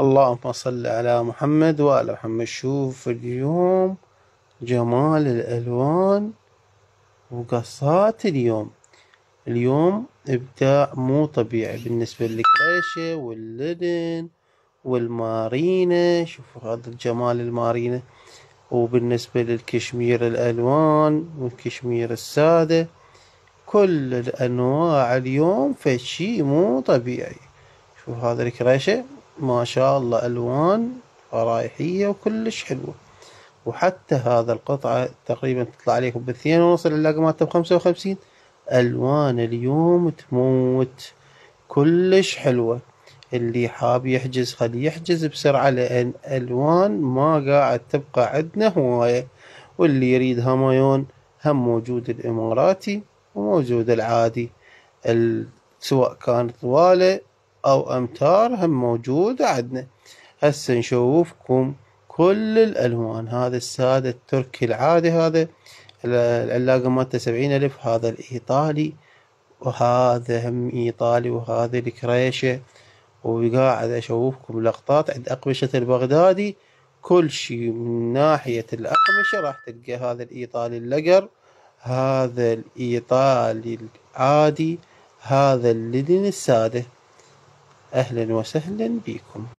اللهم صل على محمد وآل محمد. شوف اليوم جمال الألوان وقصات اليوم. اليوم إبداع مو طبيعي بالنسبة للكريشة واللدن والمارينة. شوفوا هذا جمال المارينة. وبالنسبة للكشمير الألوان والكشمير السادة كل الأنواع اليوم فشي مو طبيعي. شوف هذا الكريشة. ما شاء الله ألوان فرايحية وكلش حلوة. وحتى هذا القطعة تقريبا تطلع عليكم باثنين ونص العلاقة مالته بخمسة وخمسين. ألوان اليوم تموت. كلش حلوة. اللي حاب يحجز خليه يحجز بسرعة لأن ألوان ما قاعد تبقى عندنا هواية. واللي يريد همايون هم موجود الإماراتي وموجود العادي. سواء كان طوالة أو أمتار هم موجودة عندنا. هسه نشوفكم كل الألوان هذا السادة التركي العادي هذا العلاقة مالته سبعين ألف هذا الإيطالي وهذا هم إيطالي وهذا الكريشة. وقاعد أشوفكم لقطات عند أقمشة البغدادي. كل شي من ناحية الأقمشة راح تلقى هذا الإيطالي اللقر هذا الإيطالي العادي هذا اللدن السادة. أهلا وسهلا بكم.